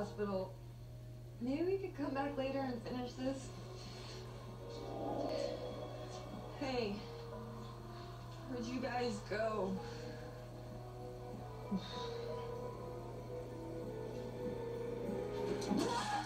hospital. Maybe we could come back later and finish this. Hey, where'd you guys go? Ah!